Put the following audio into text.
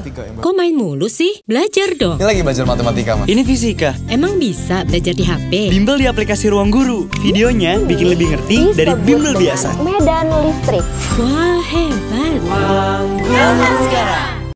matematika Kok main mulu sih? Belajar dong. Ini lagi belajar matematika, Mas. Ini fisika. Emang bisa belajar di HP? Bimbel di aplikasi Ruang Guru. Videonya bikin lebih ngerti dari bimbel biasa. Medan listrik. Wah, hebat. Ruang Guru.